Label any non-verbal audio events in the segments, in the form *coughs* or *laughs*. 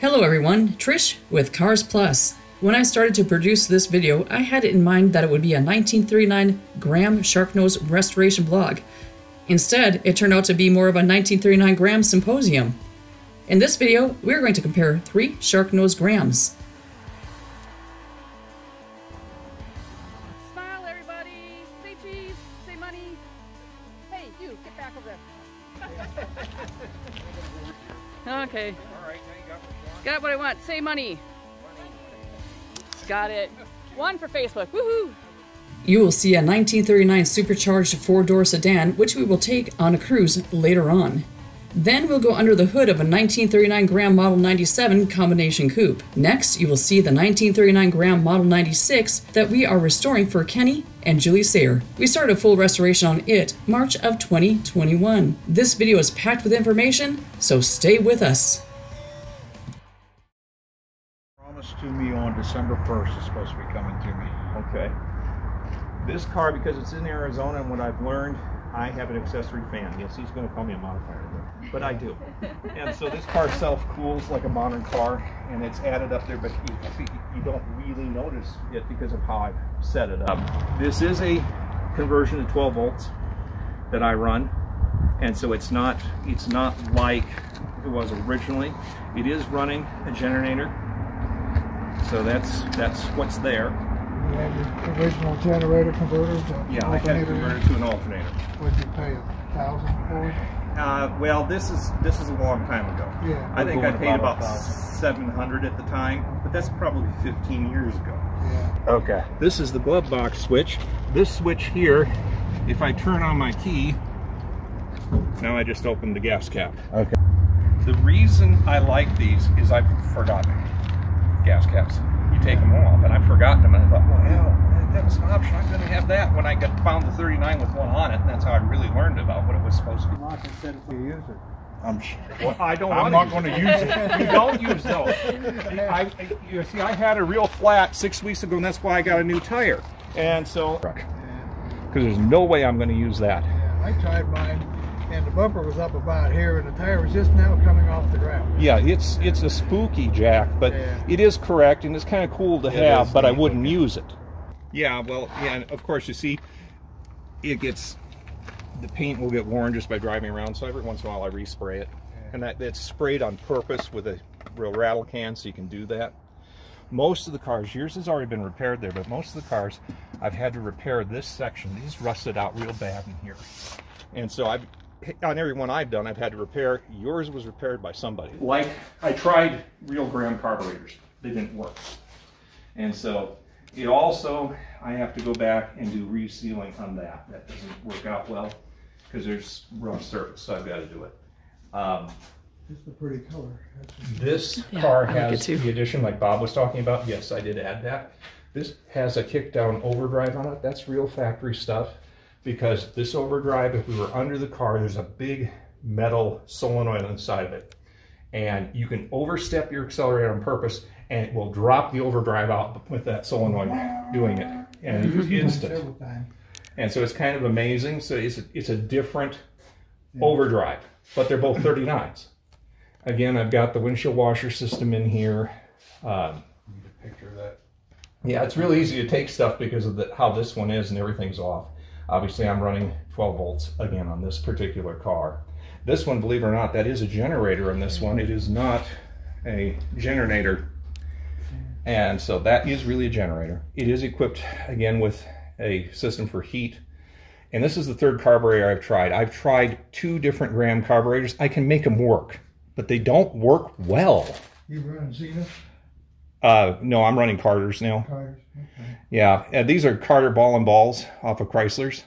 Hello everyone, Trish with Carz Plus. When I started to produce this video, I had it in mind that it would be a 1939 Graham Sharknose restoration blog. Instead, it turned out to be more of a 1939 Graham symposium. In this video, we're going to compare three Sharknose Grahams. Smile, everybody. Say cheese. Say money. Hey, you, get back over there. *laughs* okay. Got what I want. Say money. Got it. One for Facebook. Woohoo! You will see a 1939 supercharged four-door sedan, which we will take on a cruise later on. Then we'll go under the hood of a 1939 Graham Model 97 combination coupe. Next, you will see the 1939 Graham Model 96 that we are restoring for Kenny and Julie Sayre. We started a full restoration on it March of 2021. This video is packed with information, so stay with us. To me on December 1st is supposed to be coming to me. Okay. This car, because it's in Arizona, and what I've learned, I have an accessory fan. Yes, he's going to call me a modifier, but, I do. and so this car self cools like a modern car, and it's added up there, but you, you don't really notice it because of how I've set it up. This is a conversion to 12 volts that I run, and so it's not it's not like it was originally. It is running a generator, so that's that's what's there. You had your original generator converter to Yeah, I had it converted to an alternator. Would you pay a thousand for it? Uh, well, this is this is a long time ago. Yeah. I think I paid about about seven hundred at the time, but that's probably fifteen years ago. Yeah. Okay. This is the glove box switch. This switch here, if I turn on my key, now I just opened the gas cap. Okay. The reason I like these is I've forgotten gas caps. You take them off, and I've forgotten them, and I thought, well, hell, that was an option. I'm going to have that when I got found the 39 with one on it, and that's how I really learned about what it was supposed to be. Lock and set if you use it. I'm sure. Well, I don't. I'm not going to use it. *laughs* you don't use those. I, I- you see, I had a real flat six weeks ago, and that's why I got a new tire. And so, because there's no way I'm going to use that. Yeah, I tried mine, and the bumper was up about here, and the tire was just now coming off the ground. Yeah, it's it's a spooky jack, but Yeah. it is correct, and it's kind of cool to It have. But I wouldn't use it. Yeah, well, yeah, and of course you see, it gets the paint will get worn just by driving around. So every once in a while I respray it, and that that's sprayed on purpose with a real rattle can, so you can do that. Most of the cars, yours has already been repaired there, but most of the cars, I've had to repair this section. These rusted out real bad in here, and so I've on every one I've done, I've had to repair. Yours was repaired by somebody. Like I tried real Graham carburetors, they didn't work, and so it also I have to go back and do resealing on that. That doesn't work out well because there's rough surface, so I've got to do it. Um, It's a pretty color. This Yeah, car I like has the addition like Bob was talking about. Yes, I did add that. This has a kick down overdrive on it. That's real factory stuff because this overdrive, if we were under the car, there's a big metal solenoid inside of it. And you can overstep your accelerator on purpose and it will drop the overdrive out with that solenoid doing it. And it's *laughs* instant. And so it's kind of amazing. So it's a, it's a different overdrive, but they're both 39s. Again, I've got the windshield washer system in here. Um, Picture of that. yeah, it's really easy to take stuff because of the, how this one is and everything's off. Obviously, I'm running 12 volts again on this particular car. This one, believe it or not, that is a generator in this one. It is not a generator. And so that is really a generator. It is equipped again with a system for heat. And this is the third carburetor I've tried. I've tried two different Graham carburetors. I can make them work, but they don't work well. You run Zenith Uh, no, I'm running Carter's now. cars? Okay. Yeah, and these are Carter ball and balls off of Chrysler's,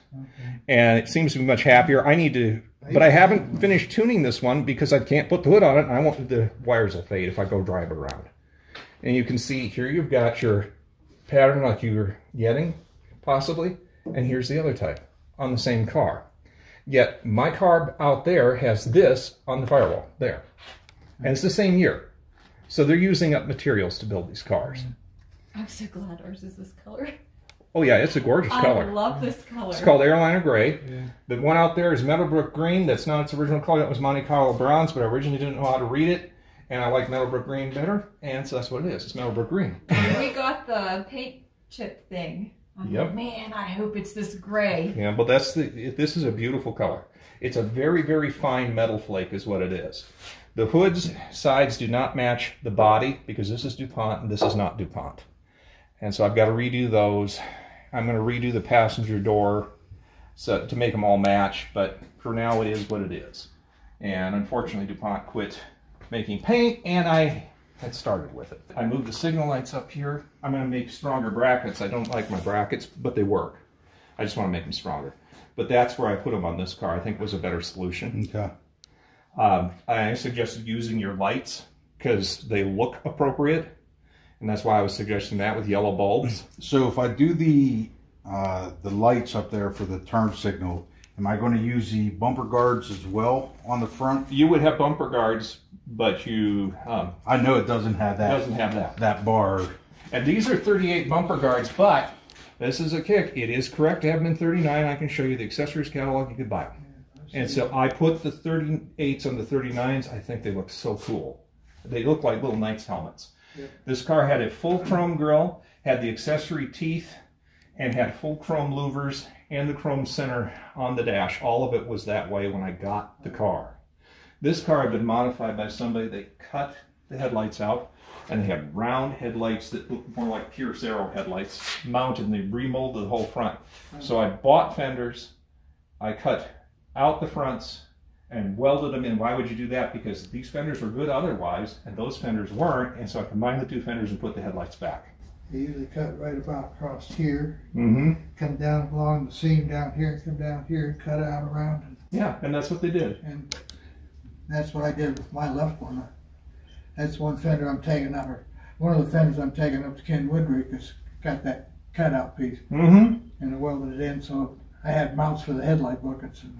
and it seems to be much happier. I need to, but I haven't finished tuning this one because I can't put the hood on it. And I want the wires will fade if I go drive it around. And you can see here you've got your pattern like you were getting, possibly, and here's the other type on the same car. Yet my car out there has this on the firewall there, and it's the same year. So they're using up materials to build these cars. Mm. I'm so glad ours is this color. Oh yeah, it's a gorgeous I color. I love this color. It's called Airliner Gray. Yeah. The one out there is Meadowbrook Green. That's not its original color. That was Monte Carlo Bronze, but I originally didn't know how to read it. and I like Meadowbrook green better, and so that's what it is. It's Meadowbrook green. we got the paint chip thing. I'm Yep. like, Man, I hope it's this gray. Yeah, but that's the. This is a beautiful color. It's a very very fine metal flake, is what it is. The hood's sides do not match the body because this is DuPont and this is not DuPont, and so I've got to redo those. I'm going to redo the passenger door so to make them all match, but for now it is what it is. And unfortunately, DuPont quit making paint, and I had started with it. I moved the signal lights up here. I'm going to make stronger brackets. I don't like my brackets, but they work. I just want to make them stronger. But that's where I put them on this car. I think was a better solution. Okay. Um, I suggested using your lights because they look appropriate, and that's why I was suggesting that with yellow bulbs. So if I do the uh, the lights up there for the turn signal, am I going to use the bumper guards as well on the front? You would have bumper guards, but you um, I know it doesn't have that doesn't have that. that bar. And these are 38 bumper guards, but this is a kick. It is correct to have them in 39. I can show you the accessories catalog. You could buy. And so I put the 38s on the 39s. I think they look so cool. They look like little knight's helmets. This car had a full chrome grille, had the accessory teeth, and had full chrome louvers and the chrome center on the dash. All of it was that way when I got the car. This car had been modified by somebody. They cut the headlights out and they had round headlights that looked more like Pierce Arrow headlights mounted and they remolded the whole front. So I bought fenders. I cut out the fronts and welded them in. Why would you do that? Because these fenders were good otherwise and those fenders weren't. And so I combined the two fenders and put the headlights back. They usually cut right about across here, Mm-hmm. come down along the seam down here, come down here, and cut out around, and, Yeah, and that's what they did. and that's what I did with my left one. That's one fender I'm taking up, or one of the fenders I'm taking up to Ken Woodrick has got that cutout piece, Mm-hmm. and I welded it in, so I had mounts for the headlight buckets, and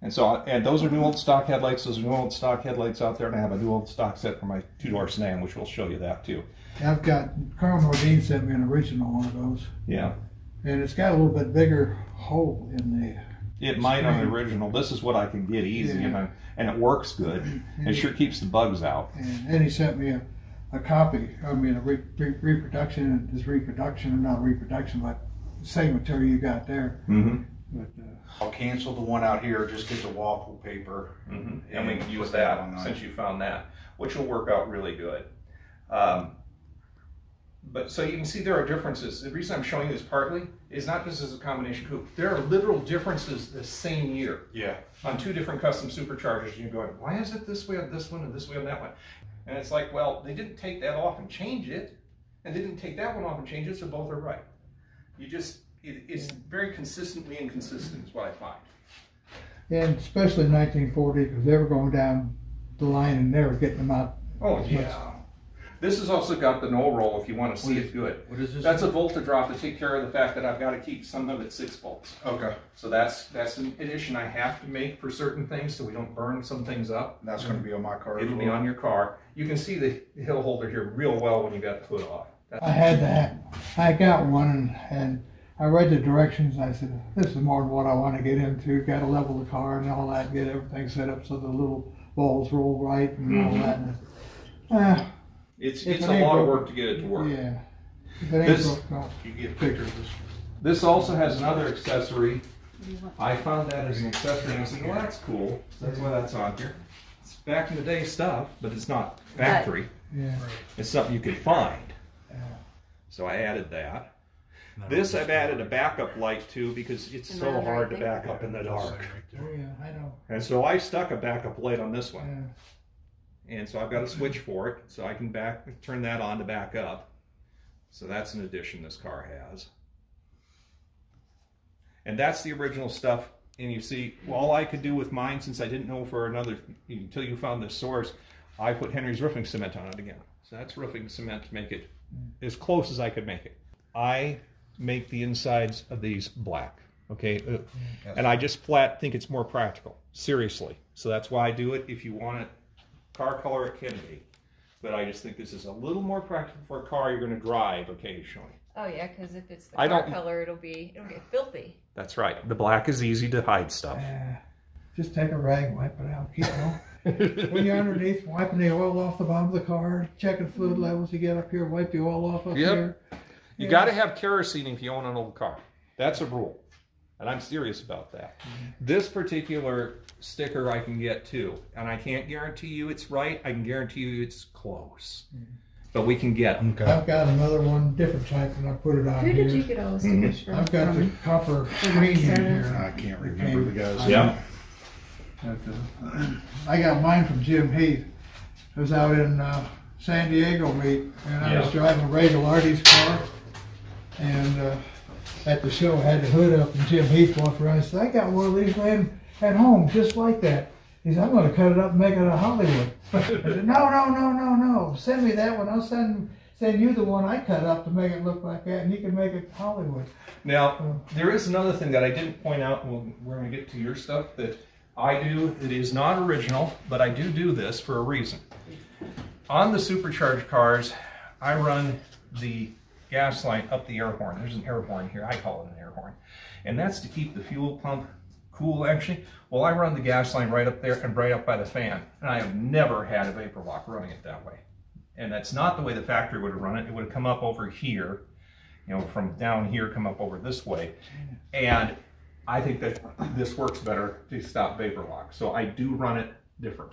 And so, and those are new old stock headlights. Those are new old stock headlights out there, and I have a new old stock set for my two-door sedan, which will show you that too. I've got, Carl Nordine sent me an original one of those, Yeah, and it's got a little bit bigger hole in the it might on the original. This is what I can get easy, and I, and it works good. It sure keeps the bugs out. And then he sent me a, a copy, I mean, a re, re, reproduction, and this reproduction, not reproduction, but same material you got there. Mm-hmm. But, uh, I'll cancel the one out here. Just get the waffle paper. Mm-hmm. And we can use that that since you found that, which will work out really good. Um, but so you can see there are differences. The reason I'm showing you this partly is not just as a combination coupe. There are literal differences the same year. Yeah. on two different custom superchargers, and you're going, why is it this way on this one and this way on that one? And it's like, well, they didn't take that off and change it, and they didn't take that one off and change it, so both are right. You just, it, it's very consistently inconsistent, is what I find. and especially in 1940, because they were going down the line and never getting them out. Oh, yeah. This has also got the No-Rol if you want to see it good. What is this? That's a voltage drop to take care of the fact that I've got to keep some of it six volts. okay. So that's that's an addition I have to make for certain things so we don't burn some things up. That's going to be on my car. It'll be well. on your car. You can see the hill holder here real well when you got the hood off. That's- I had that. I got one, and, and I read the directions. And I said, "This is more than what I want to get into. Got to level the car and all that. Get everything set up so the little balls roll right and all that." And, uh, It's it's it a ain't lot of work to get it to work. yeah. If it ain't This- broke, no. You get pictures. Of This also has another accessory. I found that as an accessory and I said, well, that's cool. That's why that's on here. It's back in the day stuff, but it's not factory. Yeah. It's something you could find. Yeah. So I added that. This I've added a backup light to because it's so that hard right to back up in the dark. Oh yeah, I know. And so I stuck a backup light on this one. Yeah. And so I've got a switch for it, so I can back turn that on to back up. So that's an addition this car has. And that's the original stuff. And you see, all I could do with mine, since I didn't know for another until you found this source, I put Henry's roofing cement on it again. So that's roofing cement to make it as close as I could make it. I make the insides of these black. Okay, Uh, and I just flat think it's more practical. Seriously, so that's why I do it. If you want it car color it can be. But I just think this is a little more practical for a car you're going to drive occasionally. Oh yeah, because if it's the I car don't- color, it'll be it'll get filthy. That's right. The black is easy to hide stuff. Yeah. Just take a rag, wipe it out. Keep going. *laughs* when you're underneath, wiping the oil off the bottom of the car, checking fluid levels. You get up here, wipe the oil off up Yep. here. You Yeah. got to have kerosene if you own an old car. That's a rule. And I'm serious about that. Mm-hmm. This particular sticker I can get too. And I can't guarantee you it's right. I can guarantee you it's close. Mm-hmm. But we can get them. Okay. I've got another one, different type, and I put it on Who here. did you get all the mm-hmm. stickers from? I've got the copper screen in here. I can't remember the guy's I- Yeah. Uh, I got mine from Jim Heath. I was out in uh, San Diego meet, and I was driving Ray Gallardi's car, and uh, at the show I had the hood up, and Jim Heath walked around and said, "I got one of these laying at home, just like that." He said, "I'm going to cut it up and make it a Hollywood." *laughs* I said, "No, no, no, no, no! Send me that one. I'll send send you the one I cut up to make it look like that, and you can make it Hollywood." Now, there is another thing that I didn't point out. and We'll, we're going to get to your stuff that I do. It is not original, but I do do this for a reason. On the supercharged cars, I run the gas line up the air horn. There's an air horn here. I call it an air horn. And that's to keep the fuel pump cool, actually. Well, I run the gas line right up there and right up by the fan. And I have never had a vapor lock running it that way. And that's not the way the factory would have run it. It would have come up over here you know, from down here come up over this way. And I think that this works better to stop vapor lock. So I do run it different.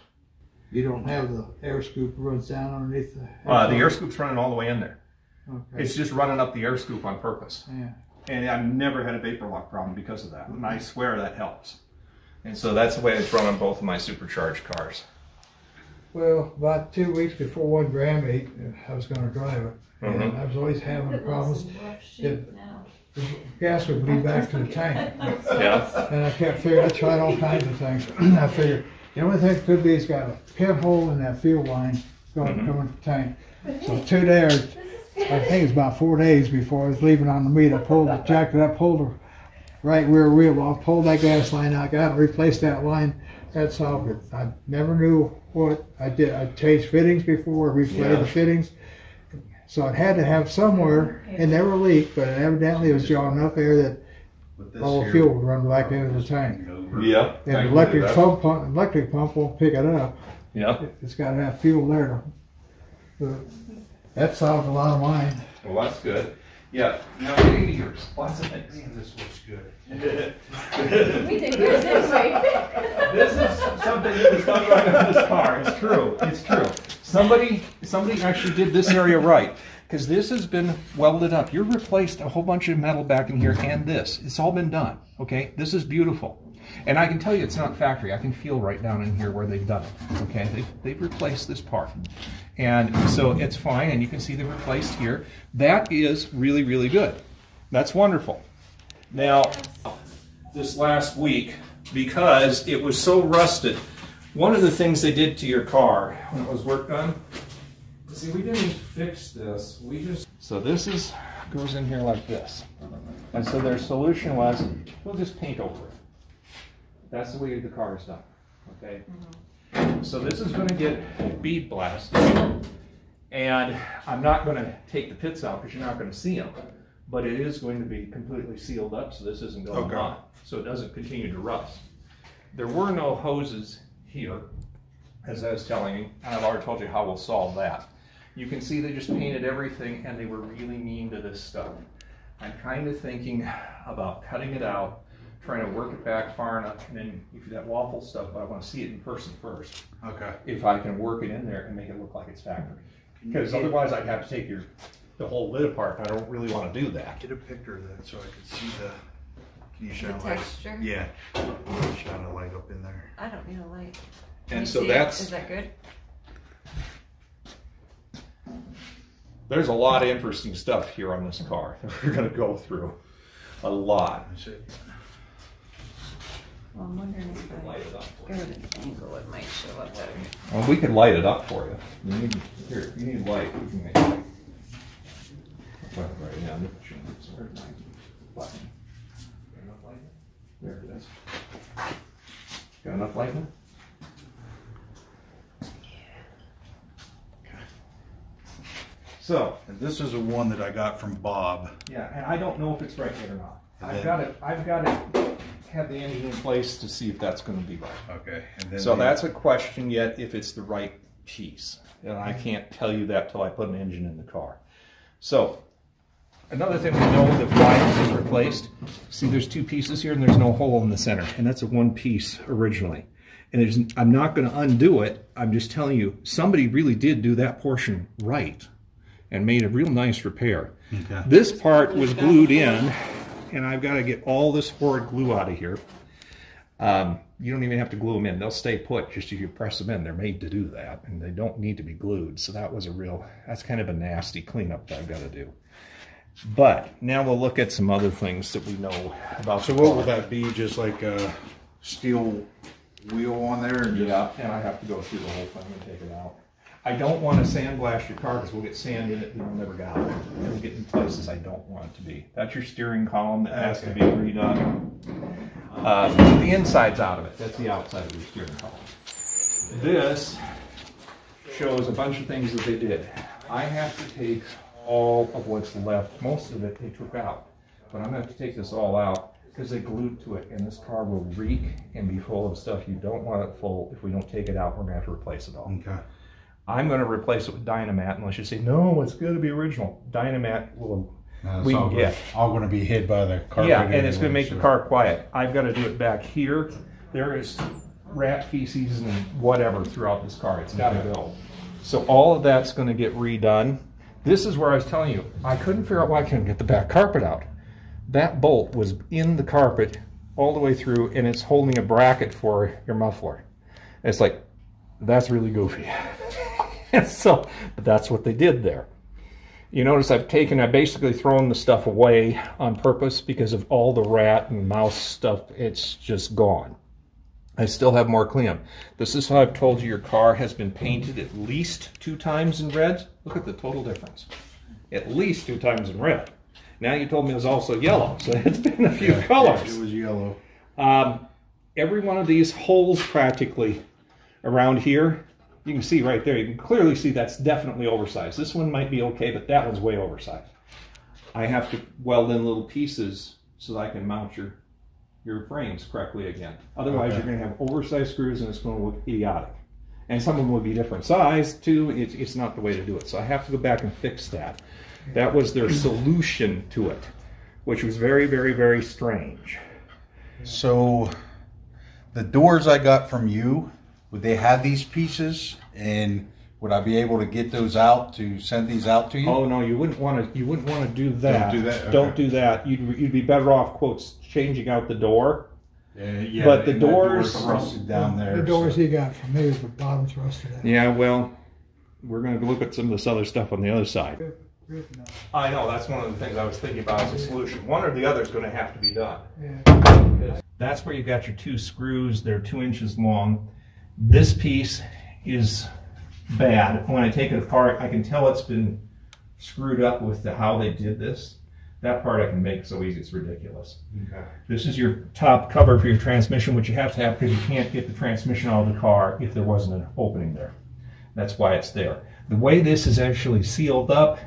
You don't have the air scoop runs down underneath the. Uh, the air scoop's running all the way in there. Okay. It's just running up the air scoop on purpose. Yeah. And I've never had a vapor lock problem because of that. And I swear that helps. And so that's the way it's run on both of my supercharged cars. Well, about two weeks before one Graham meet, I was going to drive it, and Mhm. I was always having It looks problems. in rough shape now. The gas would bleed back to the *laughs* tank, Yeah. and I kept figuring. I tried all kinds of things. *clears throat* I figured the only thing it could be is it's got a pinhole in that fuel line going Mhm. coming to the tank. So two days, I think it's about four days before I was leaving on the meet. I pulled, the jacked it up, pulled the right rear wheel off, pulled that gas line out, got it, replaced that line. That solved it. I never knew what I did. I changed fittings before, reflated Yeah. the fittings. So it had to have somewhere, it never leaked, but evidently it was drawing enough air that all the fuel would run back into the tank. Yep. And the electric pump, pump, electric pump won't pick it up. Yep. It's got to have fuel there. To, but that solved a lot of mine. Well, that's good. Yeah. Now get into yours. Lots of things. This looks good. We did good, didn't we? This is something that was done right on this car. It's true. It's true. Somebody, somebody actually did this area right because this has been welded up. You replaced a whole bunch of metal back in here and this. It's all been done. Okay, this is beautiful. And I can tell you it's not factory. I can feel right down in here where they've done it. Okay, they've, they've replaced this part. And so it's fine, and you can see they've replaced here. That is really, really good. That's wonderful. Now, this last week, because it was so rusted, one of the things they did to your car when it was work done, see, we didn't fix this. We just so this is goes in here like this, and so their solution was we'll just paint over it. That's the way the car is done. Okay. Mm-hmm. So this is going to get bead blasted, and I'm not going to take the pits out because you're not going to see them, but it is going to be completely sealed up, so this isn't going Okay. on, so it doesn't continue to rust. There were no hoses here, as I was telling you, and I've already told you how we'll solve that. You can see they just painted everything, and they were really mean to this stuff. I'm kind of thinking about cutting it out, trying to work it back far enough, and then if that waffle stuff, but I want to see it in person first Okay. if I can work it in there and make it look like it's factory. Because otherwise I'd have to take your, the whole lid apart, and I don't really want to do that. Get a picture of that so I can see the. Can you shine The a light? texture? Yeah. Shine a light up in there. I don't need a light. Can And you so see it? that's, Is that good? there's a lot of interesting stuff here on this car that we're gonna go through. A lot. That's it. Well, I'm wondering if I Light it up for go you. at an angle, it might show up better. Well, we could light it up for you. You need, here, you need light, we can make light. Well, right, yeah, I'm sure it's- where's my button? Enough light? There it is. Got enough light now? So, And this is a one that I got from Bob. Yeah, and I don't know if it's right yet or not. I've got it, I've got it have the engine in place to see if that's going to be right. Okay. And then So the- that's a question yet if it's the right piece. And I can't tell you that till I put an engine in the car. So another thing we know that why this is replaced, see there's two pieces here and there's no hole in the center. And that's a one piece originally. And there's, I'm not going to undo it. I'm just telling you, somebody really did do that portion right and made a real nice repair. Okay. This part was glued in, and I've got to get all this horrid glue out of here. Um, you don't even have to glue them in. They'll stay put just if you press them in. They're made to do that, and they don't need to be glued. So that was a real, that's kind of a nasty cleanup that I've got to do. But now we'll look at some other things that we know about. So what will that be? Just like a steel wheel on there? And Yeah, and I have to go through the whole thing and take it out. I don't want to sandblast your car because we'll get sand in it and it'll never get out. It'll get in places I don't want it to be. That's your steering column that has to be redone. Uh, the inside's out of it. That's the outside of your steering column. This shows a bunch of things that they did. I have to take all of what's left. Most of it they took out. But I'm gonna have to take this all out because they glued to it and this car will reek and be full of stuff you don't want it full. If we don't take it out, we're gonna have to replace it all. Okay. I'm gonna replace it with Dynamat unless you say, no, it's gonna be original. Dynamat will, it's We- all, yeah. gonna, all going to be hid by the carpet. yeah, and it's gonna anyway, make the car quiet. I've gotta do it back here. There is rat feces and whatever throughout this car. It's gotta go. So all of that's gonna get redone. This is where I was telling you, I couldn't figure out why I couldn't get the back carpet out. That bolt was in the carpet all the way through and it's holding a bracket for your muffler. It's like, that's really goofy. *laughs* So, but that's what they did there. You notice I've taken, I've basically thrown the stuff away on purpose because of all the rat and mouse stuff. It's just gone. I still have more cleanup. This is how I've told you your car has been painted at least two times in red. Look at the total difference. At least two times in red. Now you told me it was also yellow, so *laughs* it's been a few colors. It was yellow. Um, every one of these holes practically around here, you can see right there, you can clearly see that's definitely oversized. This one might be okay, but that one's way oversized. I have to weld in little pieces so that I can mount your, your frames correctly again. Otherwise, Okay. you're going to have oversized screws and it's going to look idiotic. And some of them will be different size too. It's, it's not the way to do it. So I have to go back and fix that. That was their solution to it, which was very, very, very strange. So the doors I got from you, would they have these pieces? And would I be able to get those out to send these out to you? Oh no, you wouldn't want to. You wouldn't want to do that. do that? Don't Okay. do that. You'd you'd be better off quotes changing out the door. Uh, yeah, But the doors- door's rusted down there. The doors so- he got from me, the bottom's rusted out. Yeah, well, we're going to look at some of this other stuff on the other side. I know that's one of the things I was thinking about as a solution. One or the other is going to have to be done. Yeah. That's where you've got your two screws. They're two inches long. This piece is bad. When I take it apart, I can tell it's been screwed up with the, how they did this. That part I can make so easy, it's ridiculous. Okay. This is your top cover for your transmission, which you have to have because you can't get the transmission out of the car if there wasn't an opening there. That's why it's there. The way this is actually sealed up,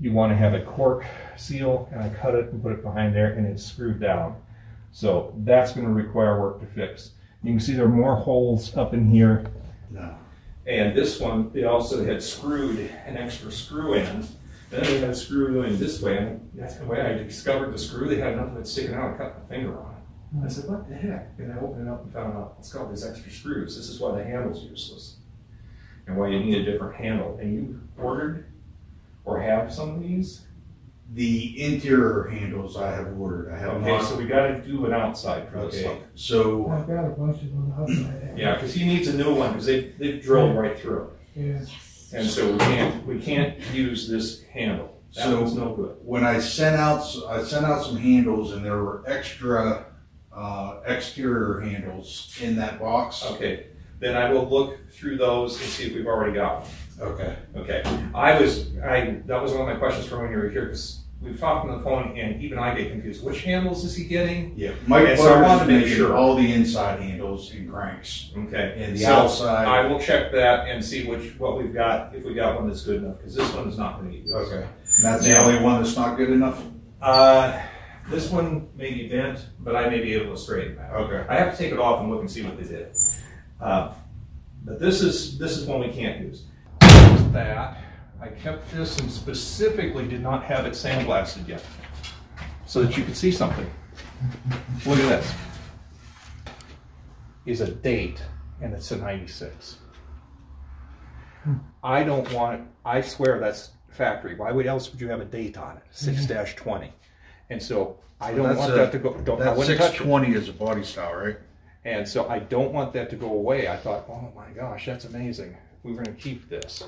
you want to have a cork seal, and I cut it and put it behind there, and it's screwed down. So that's going to require work to fix. You can see there are more holes up in here. No. And this one, they also had screwed an extra screw in. Then they had a screw in this way, and that's the way I discovered the screw. They had enough of it sticking out. I cut my finger on it. I said, "What the heck?" And I opened it up and found out it's called these extra screws. This is why the handle's useless, and why you need a different handle. And you ordered or have some of these? The interior handles I have ordered. I have Okay, not. so we got to do an outside for this Okay. one. So I've got a bunch of them outside. Yeah, because he needs a new one because they they've drilled right through it. Yeah. And so we can't, we can't use this handle. That So- one's no good. when I sent out, I sent out some handles, and there were extra uh, exterior handles in that box. Okay, then I will look through those and see if we've already got one. Okay. Okay, I was, I, that was one of my questions for when you were here, because we've talked on the phone and even I get confused. Which handles is he getting? Yeah. Mike Okay, so I wanted to make sure. all the inside handles and cranks. Okay. And the so outside- I will check that and see which, what we've got, if we got one that's good enough, because this one is not gonna be good. Okay. And that's the only one that's not good enough. Uh, This one may be bent, but I may be able to straighten that. Okay. I have to take it off and look and see what they did. Uh, but this is this is one we can't use. That I kept this and specifically did not have it sandblasted yet, so that you could see something. Look at this. Is a date, and it's a '96. I don't want. I swear that's factory. Why would else would you have a date on it? 6-20. Mm-hmm. And so I don't That's want a- that to go. Don't I That wouldn't touch six it. twenty is a body style, right? And so I don't want that to go away. I thought, oh my gosh, that's amazing. We were going to keep this.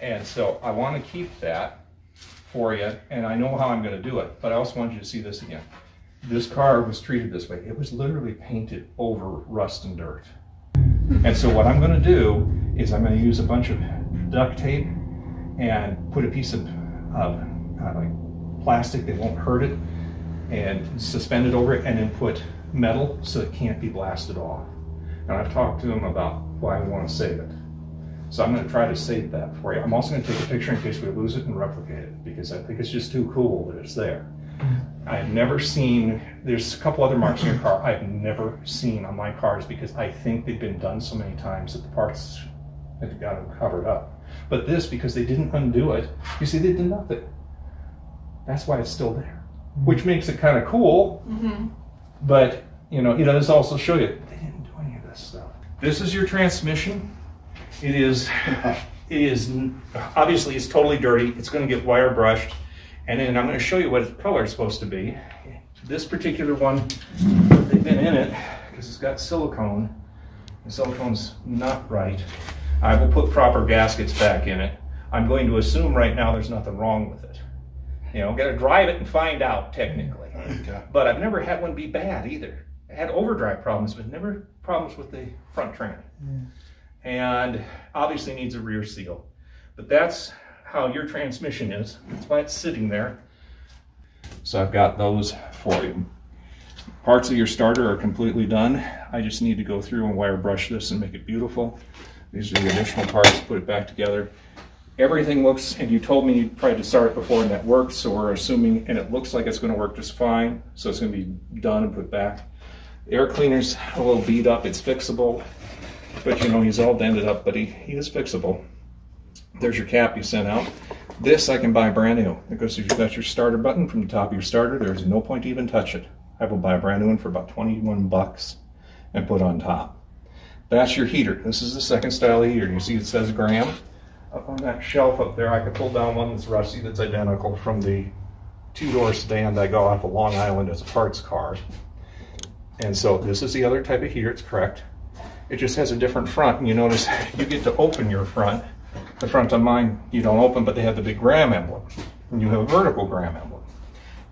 And so I want to keep that for you, and I know how I'm going to do it, but I also want you to see this again. This car was treated this way. It was literally painted over rust and dirt. And so what I'm going to do is I'm going to use a bunch of duct tape and put a piece of uh, like plastic that won't hurt it and suspend it over it and then put metal so it can't be blasted off. And I've talked to them about why we want to save it. So I'm going to try to save that for you. I'm also going to take a picture in case we lose it and replicate it because I think it's just too cool that it's there. Mm-hmm. I've never seen, there's a couple other marks in your car I've never seen on my cars because I think they've been done so many times that the parts have got them covered up. But this, because they didn't undo it, you see, they did nothing. That's why it's still there, mm-hmm. which makes it kind of cool. Mm-hmm. But you know, it does also show you they didn't do any of this stuff. This is your transmission. It is, it is obviously it's totally dirty. It's going to get wire brushed, and then I'm going to show you what its color is supposed to be. This particular one, they've been in it because it's got silicone. The silicone's not right. I will put proper gaskets back in it. I'm going to assume right now there's nothing wrong with it. You know, got to drive it and find out technically. Okay. But I've never had one be bad either. I had overdrive problems, but never problems with the front tranny. And obviously needs a rear seal. But that's how your transmission is. That's why it's sitting there. So I've got those for you. Parts of your starter are completely done. I just need to go through and wire brush this and make it beautiful. These are the additional parts, put it back together. Everything looks, and you told me you tried to start it before and that worked, so we're assuming, and it looks like it's gonna work just fine, so it's gonna be done and put back. The air cleaner's a little beat up, it's fixable, but you know, he's all dented up, but he, he is fixable. There's your cap you sent out. This I can buy brand new, because you've got your starter button from the top of your starter, there's no point to even touch it. I will buy a brand new one for about 21 bucks and put on top. That's your heater. This is the second style heater. You see it says Graham? Up on that shelf up there, I could pull down one that's rusty that's identical from the two-door stand I got off of Long Island as a parts car. And so this is the other type of heater, it's correct. It just has a different front, and you notice *laughs* you get to open your front. The front on mine, you don't open, but they have the big Graham emblem. And you have a vertical Graham emblem.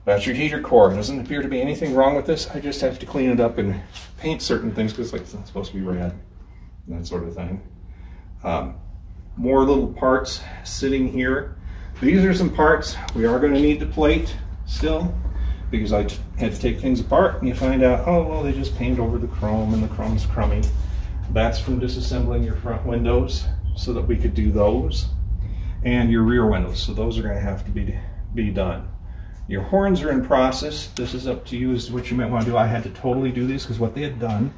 That's your heater core. It doesn't appear to be anything wrong with this. I just have to clean it up and paint certain things because like it's not supposed to be red and that sort of thing. Um, more little parts sitting here. These are some parts we are going to need to plate still because I had to take things apart and you find out, oh, well, they just painted over the chrome and the chrome's crummy. That's from disassembling your front windows so that we could do those and your rear windows. So those are going to have to be, be done. Your horns are in process. This is up to you as to what you might want to do. I had to totally do these because what they had done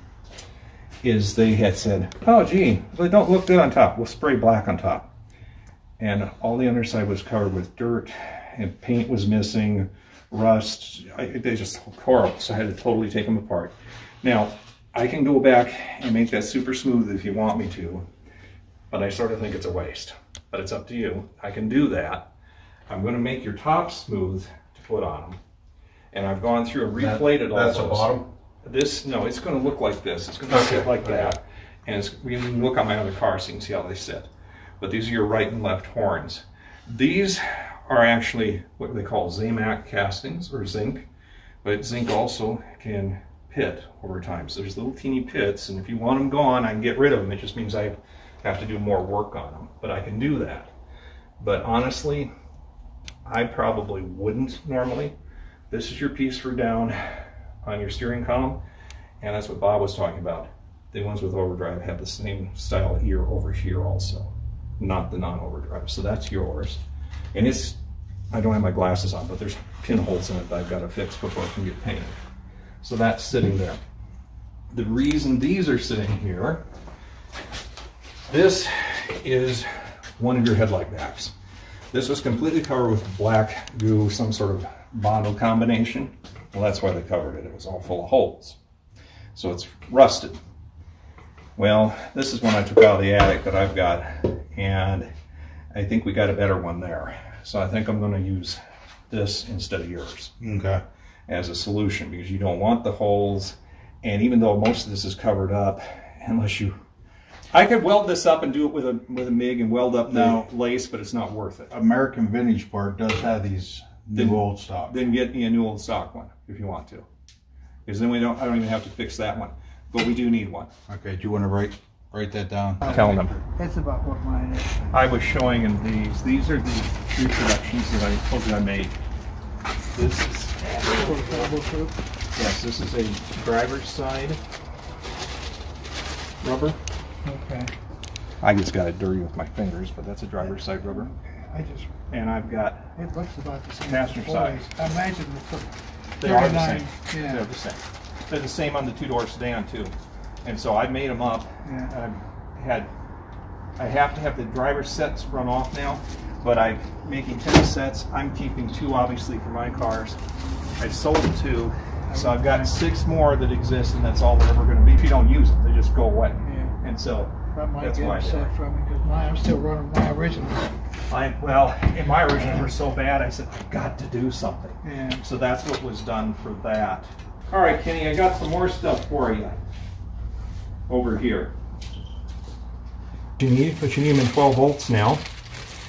is they had said, oh gee, they don't look good on top. We'll spray black on top. And all the underside was covered with dirt and paint was missing, rust. I, they just horrible. So I had to totally take them apart. Now, I can go back and make that super smooth if you want me to, but I sort of think it's a waste. But it's up to you. I can do that. I'm going to make your top smooth to put on them. And I've gone through and That- replated all that's the bottom? This, no, it's going to look like this. It's going to sit like okay. that. And it's, we can look on my other car so you can see how they sit. But these are your right and left horns. These are actually what they call Zamac castings or zinc. But zinc also can pit over time. So there's little teeny pits, and if you want them gone, I can get rid of them. It just means I have to do more work on them. But I can do that. But honestly, I probably wouldn't normally. This is your piece for down on your steering column, and that's what Bob was talking about. The ones with overdrive have the same style ear over here also, not the non-overdrive. So that's yours, and it's I don't have my glasses on, but there's pinholes in it that I've got to fix before I can get painted. So that's sitting there. The reason these are sitting here, this is one of your headlight backs. This was completely covered with black goo, some sort of Bondo combination. Well, that's why they covered it. It was all full of holes. So it's rusted. Well, this is one I took out of the attic that I've got, and I think we got a better one there. So I think I'm going to use this instead of yours Okay. As a solution because you don't want the holes. And even though most of this is covered up, unless you, I could weld this up and do it with a with a MIG and weld up now lace, but it's not worth it. American Vintage Part does have these new old stock. Then get me a new old stock one if you want to, because then we don't. I don't even have to fix that one, but we do need one. Okay, do you want to write write that down? Tell them. That's about what mine is. I was showing in these. These are the reproductions that I told you I made. This is yes. This is a driver's side rubber. Okay. I just got it dirty with my fingers, but that's a driver's side rubber. I just, And I've got, it looks about the same. Passenger as side. I imagine the they are the same. yeah. They're the same. They're the same on the two-door sedan too. And so I made them up. Yeah. I've had, I have to have the driver's sets run off now, but I'm making 10 sets. I'm keeping two obviously for my cars. I sold two, so I've got six more that exist and that's all they're ever gonna be. If you don't use them, they just go away. Yeah. And so, I might That's get why I did upset it. from it, because mine, I'm still running my originals. I, well, in my originals were so bad, I said, I've got to do something. Yeah. So that's what was done for that. All right, Kenny, I got some more stuff for you over here. You need, but you need them in 12 volts now.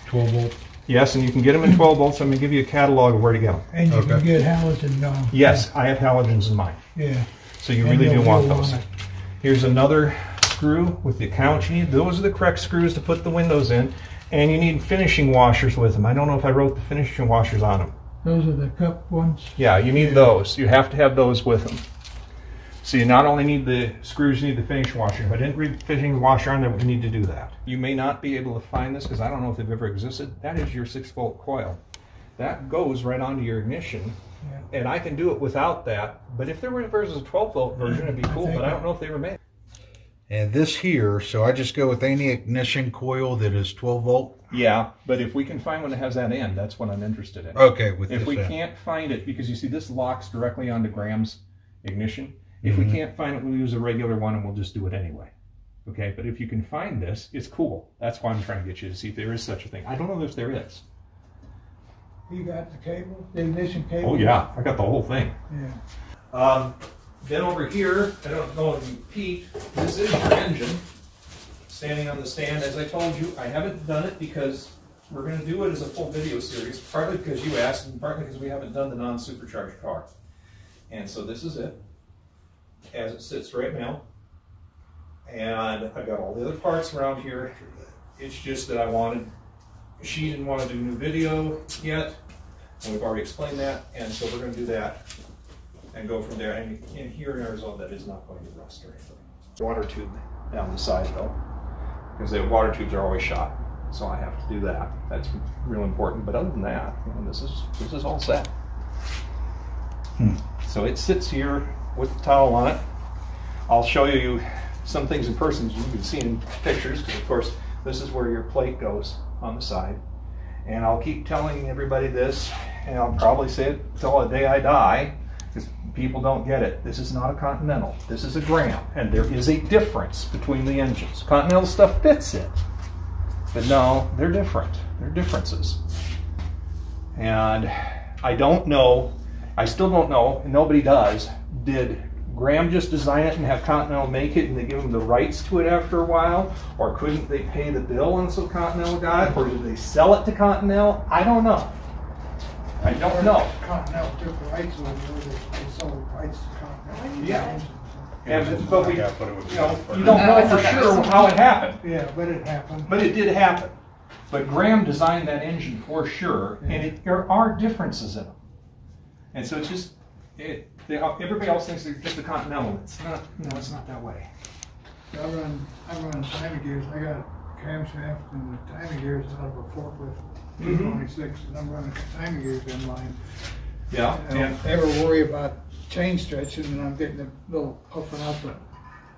12 volt. Yes, and you can get them in 12 volts. I'm going to give you a catalog of where to get them. And you can Okay. get halogen on. Yes, I have halogens in mine. Yeah. So you And really do you'll want those. want it. Here's another screw with the account you need. Those are the correct screws to put the windows in. And you need finishing washers with them. I don't know if I wrote the finishing washers on them. Those are the cup ones. Yeah, you need those. You have to have those with them. So you not only need the screws, you need the finishing washer. If I didn't read finishing washer on there, we need to do that. You may not be able to find this because I don't know if they've ever existed. That is your six volt coil. That goes right onto your ignition. Yeah. And I can do it without that. But if there were versus a 12 volt version, it'd be cool. But I don't know if they were made. And this here, so I just go with any ignition coil that is 12 volt. Yeah, but if we can find one that has that end, that's what I'm interested in. Okay, with If we end. can't find it, because you see this locks directly onto Graham's ignition. If we can't find it, we'll use a regular one and we'll just do it anyway. Okay, but if you can find this, it's cool. That's why I'm trying to get you to see if there is such a thing. I don't know if there is. You got the cable, the ignition cable? Oh yeah, I got the whole thing. Yeah. Um, then over here, I don't know if you peeked, this is your engine standing on the stand. As I told you, I haven't done it because we're going to do it as a full video series, partly because you asked and partly because we haven't done the non-supercharged car. And so this is it, as it sits right now. And I've got all the other parts around here. It's just that I wanted, she didn't want to do new video yet, and we've already explained that, and so we're going to do that and go from there. And in here in Arizona, that is not going to rust or anything. Water tube down the side though, because the water tubes are always shot. So I have to do that. That's real important. But other than that, you know, this is this is all set. Hmm. So it sits here with the towel on it. I'll show you some things in person you can see in pictures, because of course this is where your plate goes on the side. And I'll keep telling everybody this, and I'll probably say it till the day I die, because people don't get it. This is not a Continental. This is a Graham, and there is a difference between the engines. Continental stuff fits it, but no, they're different. They're differences. And I don't know, I still don't know, and nobody does, did Graham just design it and have Continental make it and they give them the rights to it after a while? Or couldn't they pay the bill and so Continental got it? Or did they sell it to Continental? I don't know. I don't know. Continental took the rights over there, they they sold rights to Continental. Yeah. And, but we, you Yeah, but it would be- know, you don't know for sure how it happened. Yeah, but it happened. But it did happen. But Graham designed that engine for sure, and it, there are differences in them. And so it's just, it, they, everybody else thinks they're just a Continental. It's not, no, it's not that way. I run, I run Navigators, I got camshaft and the timing gears out of a forklift, Mhm. two twenty-six, and I'm running timing gears in mine. Yeah, I don't ever worry about chain stretching, and I'm getting a little puffing out the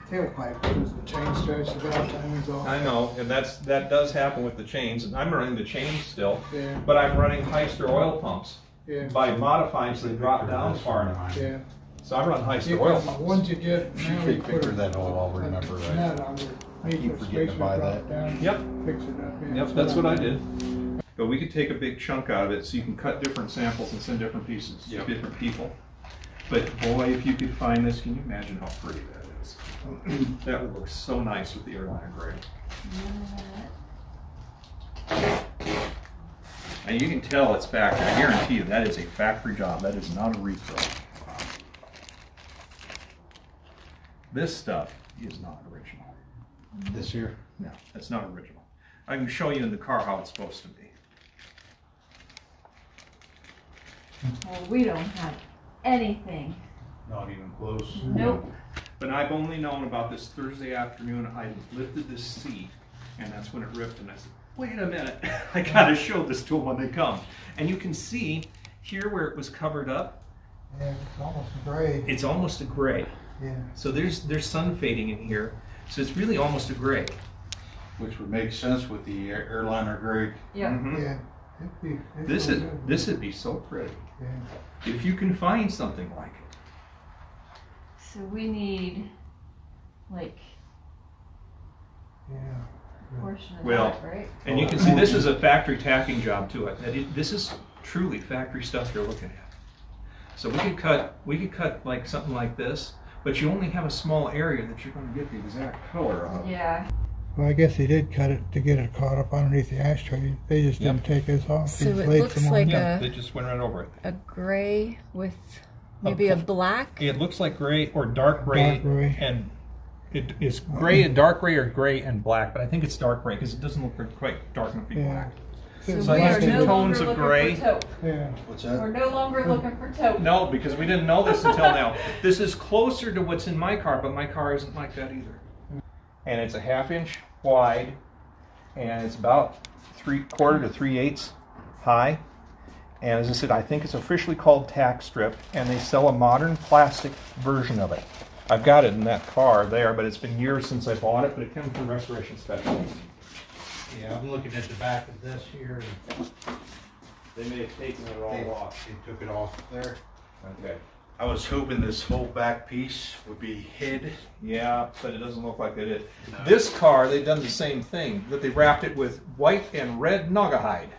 tailpipe, because the chain stretch, the valve timing's off. I know, and that's, that does happen with the chains, and I'm running the chains still, Yeah, but I'm running Hyster oil pumps. Yeah, By modifying so they drop down far enough. yeah. So I run You Hyster oil can, pumps. once you get, now you put picture that hole, I'll remember a that. net on it, keep forgetting to buy that. down, Yep. Fix it up, yeah. Yep, that's what I did. But we could take a big chunk out of it, so you can cut different samples and send different pieces to different people. But boy, if you could find this, can you imagine how pretty that is? *clears throat* That would look so nice with the airliner gray. And you can tell it's factory, I guarantee you, that is a factory job, that is not a refill. This stuff is not original. This here? No, that's not original. I can show you in the car how it's supposed to be. Well, we don't have anything. Not even close. Nope. But I've only known about this Thursday afternoon. I lifted this seat, and that's when it ripped. And I said, "Wait a minute! *laughs* I gotta show this to them when they come." And you can see here where it was covered up. Yeah, it's almost gray, It's almost a gray. yeah. So there's there's sun fading in here. So it's really almost a gray. Which would make sense with the airliner gray. Yep. Mhm. Yeah. it'd be- it'd This is good. this would be so pretty Yeah. if you can find something like it. So we need like Yeah. A portion of Well, that, right? And you can see this is a factory tacking job to it. This is truly factory stuff you're looking at. So we could cut, we could cut like something like this, but you only have a small area that you're gonna get the exact color of. Yeah. Well, I guess he did cut it to get it caught up underneath the ashtray. They just didn't take this off. So it looks like there. a- They just went right over it. A gray with maybe a black. It looks like gray or dark gray. Dark gray. And it is gray and dark gray or gray and black, but I think it's dark gray because it doesn't look quite dark enough to be Yeah. black. It's So we these are two no tones of gray. Yeah. What's that? We're no longer looking for taupe. No, because we didn't know this until now. This is closer to what's in my car, but my car isn't like that either. And it's a half inch wide, and it's about three quarter to three eighths high. And as I said, I think it's officially called tack strip, and they sell a modern plastic version of it. I've got it in that car there, but it's been years since I bought it, but it comes from Restoration Specialties. Yeah, I'm looking at the back of this here. They may have taken it They all off. they took it off there. Okay. I was hoping this whole back piece would be hid. Yeah, but it doesn't look like they did. This car, they've done the same thing, but they wrapped it with white and red Naugahyde.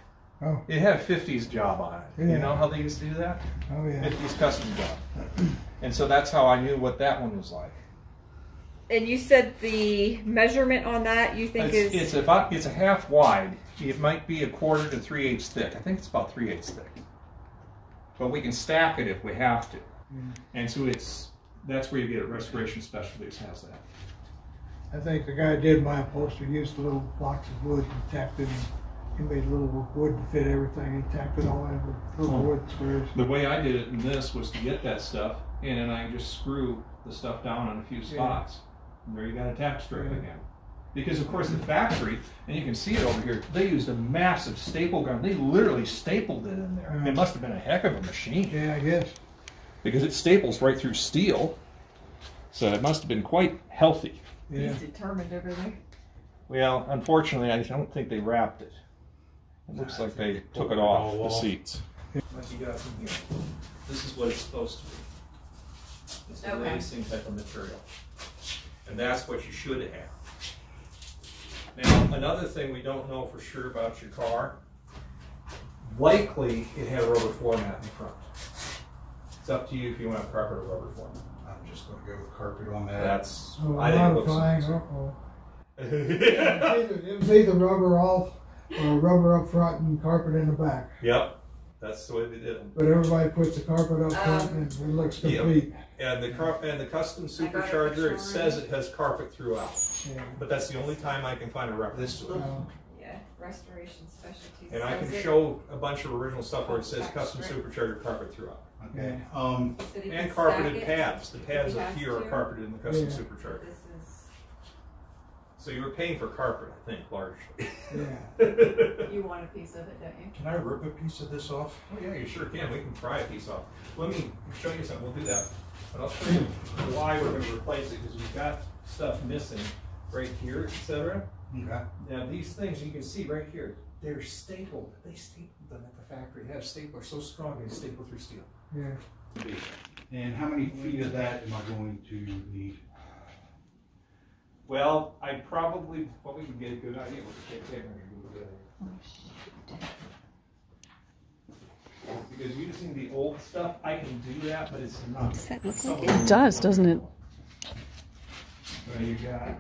Oh. It had a 50s job on it. You know how they used to do that? Oh, yeah. 50s custom job. And so that's how I knew what that one was like. And you said the measurement on that you think It's, is it's about it's a half wide. It might be a quarter to three eighths thick. I think it's about three eighths thick. But we can stack it if we have to. Hmm. And so it's that's where you get it. Restoration Specialties has that. I think the guy did my upholstery used a little blocks of wood and tacked it. He made a little wood to fit everything. He tacked it all in with little Oh. wood squares. The way I did it in this was to get that stuff, and then I just screw the stuff down on a few spots. And there you got a tack strip Yeah. again. Because of course the factory, and you can see it over here, they used a massive staple gun. They literally stapled it in there. It must have been a heck of a machine. Yeah, I guess. Because it staples right through steel. So it must have been quite healthy. Yeah. He's determined over there. Well, unfortunately, I don't think they wrapped it. It looks like they took it off the seats. What you got from here? This is what it's supposed to be. It's the Okay. racing type of material. And that's what you should have. Now, another thing we don't know for sure about your car, likely it had a rubber floor mat in front. It's up to you if you want carpet or rubber floor mat. I'm just gonna go with carpet on that. That's, Oh, I think it looks modifying, nicer. uh-oh. It was either rubber off or rubber up front and carpet in the back. Yep, that's the way they did them. But everybody puts the carpet up front Um, and it looks Yeah. complete. And the car, and the custom I got a supercharger, picture it says it has carpet throughout, Yeah. but that's the only time I can find a reference to it. Yeah, restoration specialties. And I can it. show a bunch of original stuff where it says custom supercharger carpet throughout. Okay. Um, Said And carpeted pads, the pads up has here are carpeted in the custom Yeah. supercharger. This is So you were paying for carpet, I think, largely. Yeah. *laughs* You want a piece of it, don't you? Can I rip a piece of this off? Oh yeah, you sure can. We can pry a piece off. Let me show you something. We'll do that. But I'll show you why we're going to replace it because we've got stuff missing right here, etc. Okay. Now these things you can see right here, they're stapled. They stapled them at the factory. They have staplers so strong they staple through steel. Yeah. And how many feet of that am I going to need? Well, I probably what we can get a good idea what the tape Because using the old stuff, I can do that, but it's not. Does that look like it? It does, doesn't it? So you got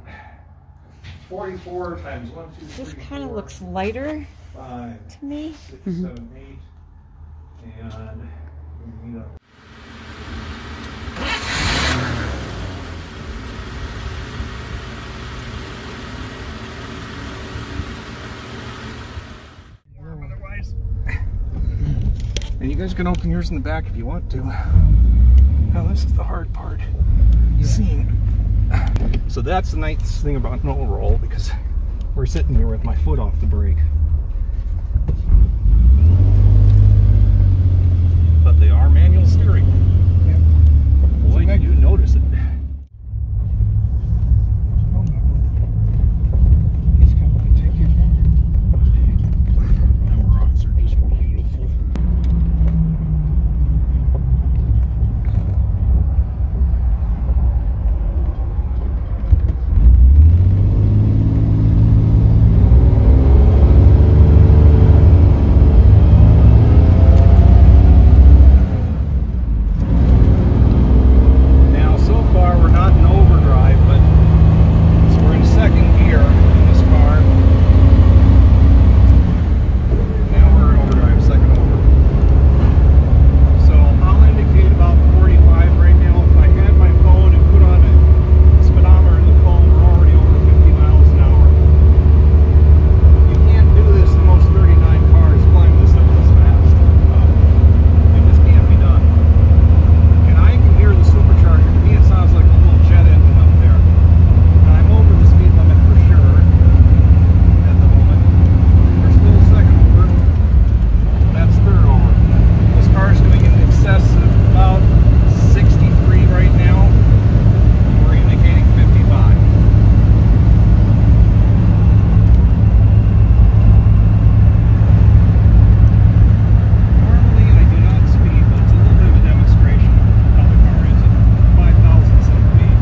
forty-four times one, two, This kind of looks lighter five, to me. six, Mhm. seven, eight, and we need a Otherwise, and you guys can open yours in the back if you want to. Now this is the hard part. Seeing. So that's the nice thing about No-Rol because we're sitting here with my foot off the brake. But they are manual steering. Boy, Make- you notice it. Oh, no. He's coming to take you Them rocks are just beautiful. Now, so far we're not in overdrive, but so we're in second gear in this car. Now we're in overdrive, second over. So I'll indicate about 45 right now. If I had my phone and put on a speedometer in the phone, we're already over 50 miles an hour. You can't do this in most 39 cars climb this up this fast. Um, it just can't be done. And I can hear the supercharger. To me, it sounds like a little jet engine up there. And I'm over the speed limit for sure at the moment. We're still second over. That's third over. This car's doing in excess of about 63 right now. We're indicating 55. Normally, I do not speed, but it's a little bit of a demonstration of how the car is at 5,000 some feet.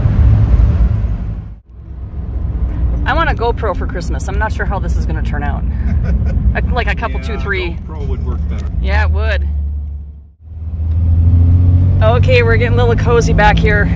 I want a GoPro for Christmas. I'm not sure how this is going to turn out. *laughs* like a couple, two, three. GoPro would work better. Yeah, it would. Okay, we're getting a little cozy back here.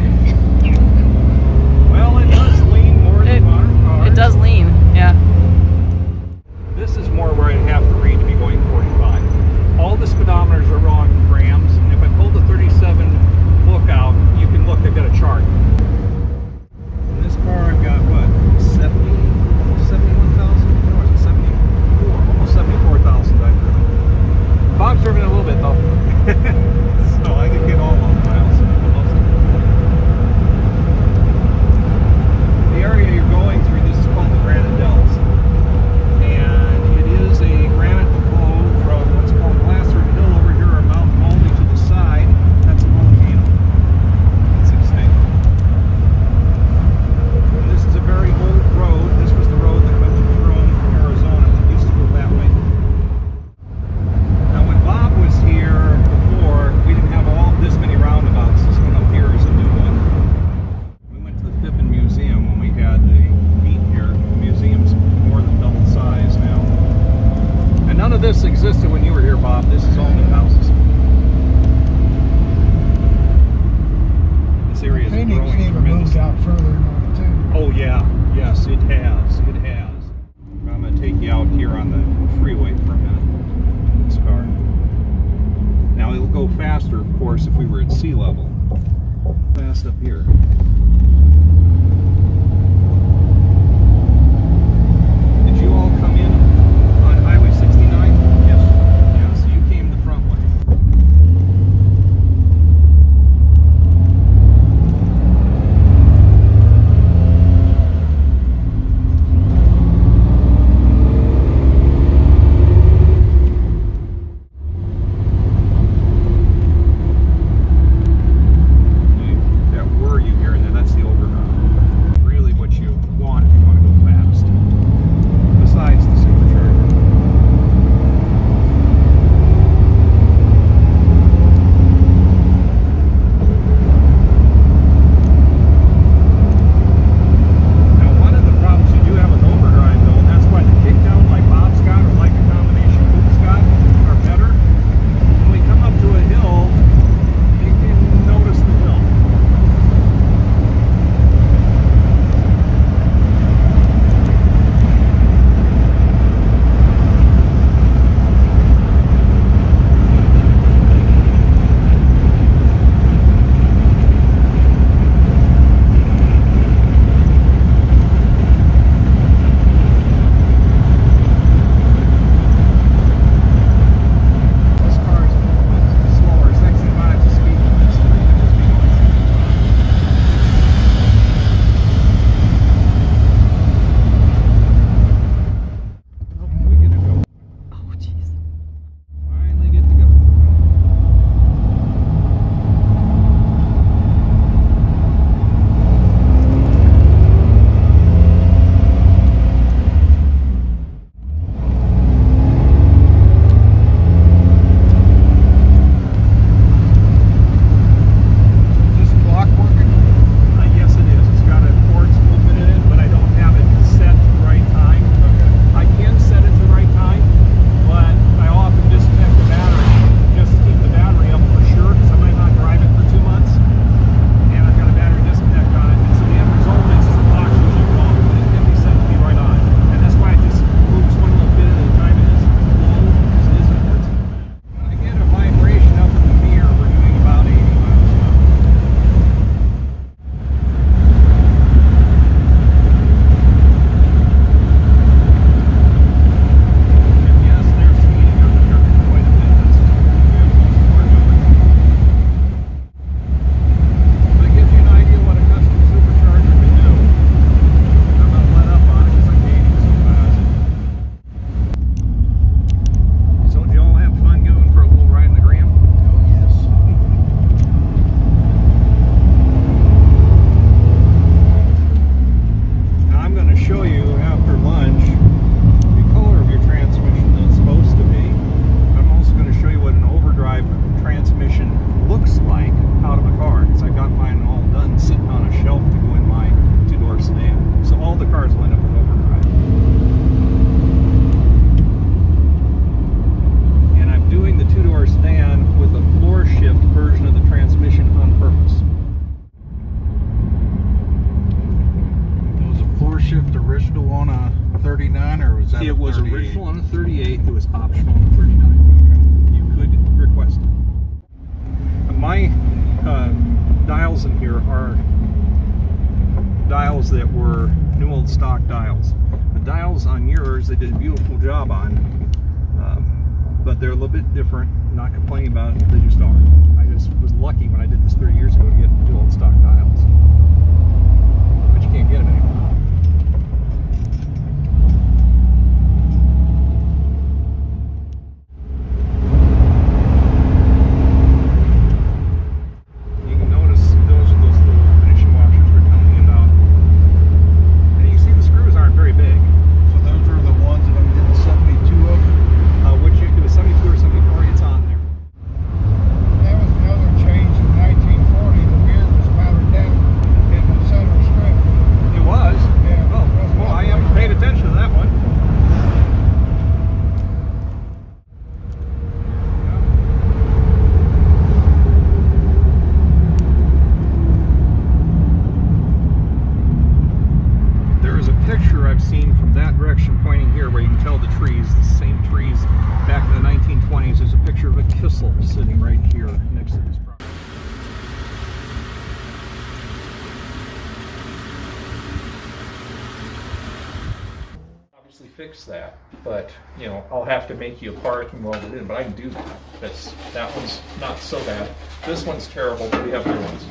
I'll have to make you a part and weld it in, but I can do that. That's that one's not so bad. This one's terrible, but we have new ones.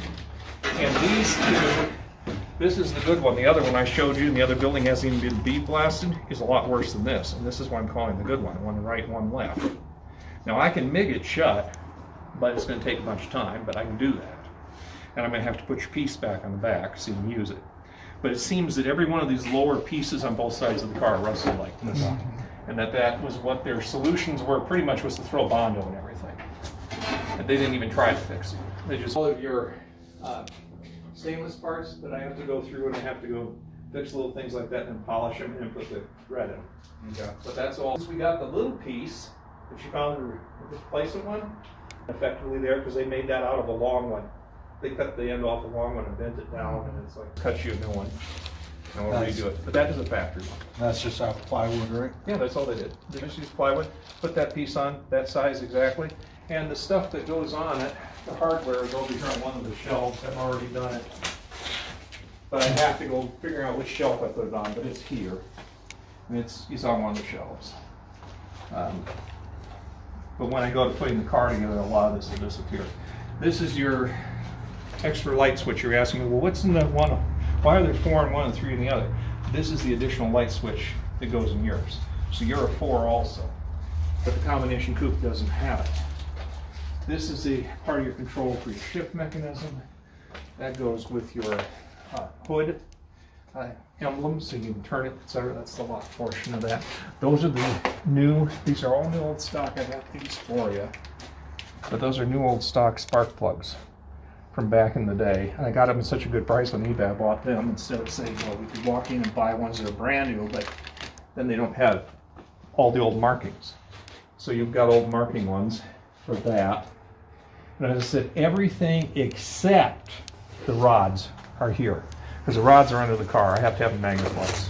And these two, this is the good one. The other one I showed you, and the other building hasn't even been bead blasted, is a lot worse than this. And this is why I'm calling the good one, one right, one left. Now I can MIG it shut, but it's going to take a bunch of time, but I can do that. And I'm going to have to put your piece back on the back so you can use it. But it seems that every one of these lower pieces on both sides of the car rusted like this. Mm-hmm. And that that was what their solutions were, pretty much was to throw Bondo and everything. And they didn't even try to fix it. They just, all of your uh, stainless parts that I have to go through and I have to go fix little things like that and polish them and put the thread in. Okay. But that's all. We got the little piece that you found in the replacement one, effectively there, because they made that out of a long one. They cut the end off a long one and bent it down, and it's like, cut you a new one. And we'll Nice. redo it. But that is a factory one. That's just out of plywood, right? Yeah, that's all they did. They just used plywood, put that piece on, that size exactly. And the stuff that goes on it, the hardware is over here on one of the shelves. I've already done it. But I have to go figure out which shelf I put it on, but it's here. And it's, it's on one of the shelves. Um, But when I go to putting the car together, a lot of this will disappear. This is your extra light switch. You're asking me, well, what's in the one, why are there four in one and three in the other? This is the additional light switch that goes in yours. So you're a four also, but the combination coupe doesn't have it. This is the part of your control for your shift mechanism. That goes with your uh, hood uh, emblem, so you can turn it, etc. That's the lock portion of that. Those are the new, these are all new old stock. I got these for you. But those are new old stock spark plugs from back in the day. And I got them at such a good price on eBay, I bought them instead of saying, well, we could walk in and buy ones that are brand new, but then they don't have all the old markings. So you've got old marking ones for that. And as I said, everything except the rods are here. Because the rods are under the car. I have to have them magnet ones.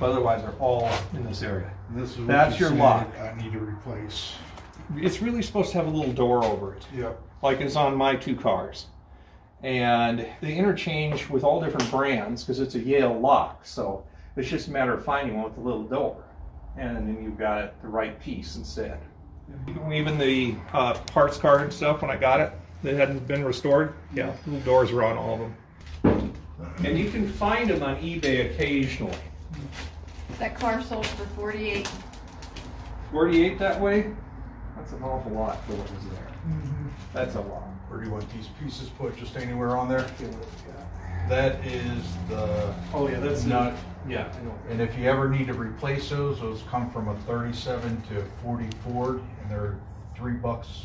Otherwise, they're all in this area. This is That's you your lock. I need to replace. It's really supposed to have a little door over it Yep. Like it's on my two cars. And they interchange with all different brands because it's a Yale lock. So it's just a matter of finding one with a little door. And then you've got the right piece instead. Even the uh, parts card and stuff, when I got it, that hadn't been restored, yeah, little doors were on all of them. And you can find them on eBay occasionally. That car sold for 48. 48 that way? That's an awful lot for what was there. Mm-hmm. That's a lot. Where do you want these pieces put? Just anywhere on there? That is the Oh yeah, that's nut. Yeah, I know. And if you ever need to replace those, those come from a 37 to 40 Ford, and they're three bucks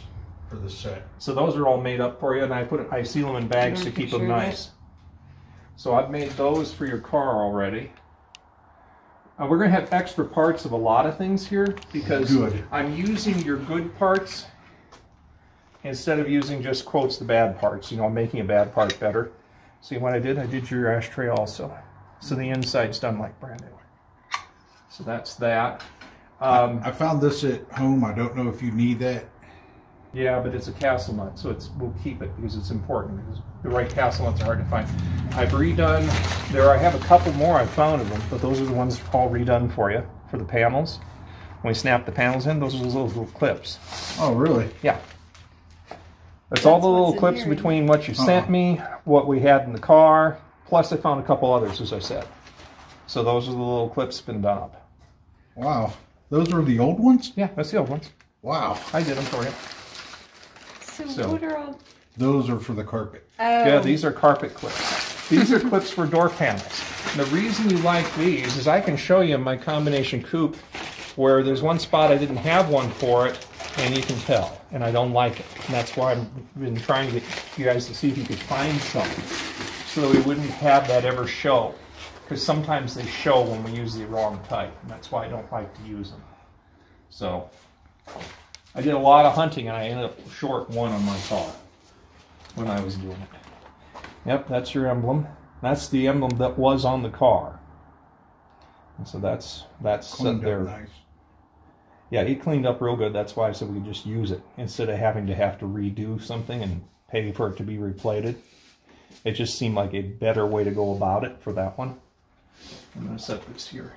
for the set. So those are all made up for you, and I put I seal them in bags to keep them picture nice. So I've made those for your car already. Uh, we're gonna have extra parts of a lot of things here because Good. I'm using your good parts instead of using just quotes the bad parts. You know, I'm making a bad part better. See what I did? I did your ashtray also. So the inside's done like brand new. So that's that. Um, I found this at home. I don't know if you need that. Yeah, but it's a castle nut, so it's we'll keep it because it's important. Because the right castle nuts are hard to find. I've redone. There, I have a couple more I found of them, but those are the ones all redone for you for the panels. When we snap the panels in, those are those little clips. Oh, really? Yeah. It's all the little clips here. between what you sent oh. me, what we had in the car, plus I found a couple others, as I said. So those are the little clips been done up. Wow. Those were the old ones? Yeah, that's the old ones. Wow. I did them for you. So, So- what are all? Those are for the carpet. Oh, Yeah, these are carpet clips. These are clips for door panels. The reason you like these is I can show you my combination coupe where there's one spot I didn't have one for it, and you can tell, and I don't like it. And that's why I've been trying to get you guys to see if you could find something so that we wouldn't have that ever show. Because sometimes they show when we use the wrong type, and that's why I don't like to use them. So, I did a lot of hunting, and I ended up short one on my car when I was doing it. Yep, that's your emblem. That's the emblem that was on the car. And so that's that's Cleaned there. nice. Yeah, he cleaned up real good. That's why I said we could just use it instead of having to have to redo something and pay for it to be replated. It just seemed like a better way to go about it for that one. I'm gonna set this here.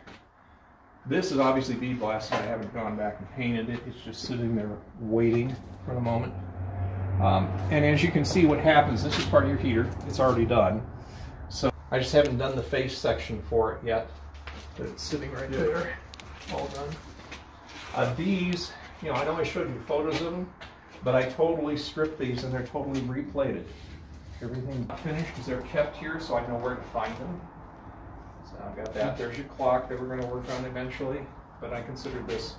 This is obviously bead blasted. I haven't gone back and painted it. It's just sitting there waiting for the moment. Um, and as you can see, what happens, this is part of your heater. It's already done. So I just haven't done the face section for it yet. But it's sitting right there, all done. Uh, these, you know, I know I showed you photos of them, but I totally stripped these and they're totally replated. Everything finished because they're kept here so I know where to find them. I've got that. There's your clock that we're going to work on eventually, but I consider this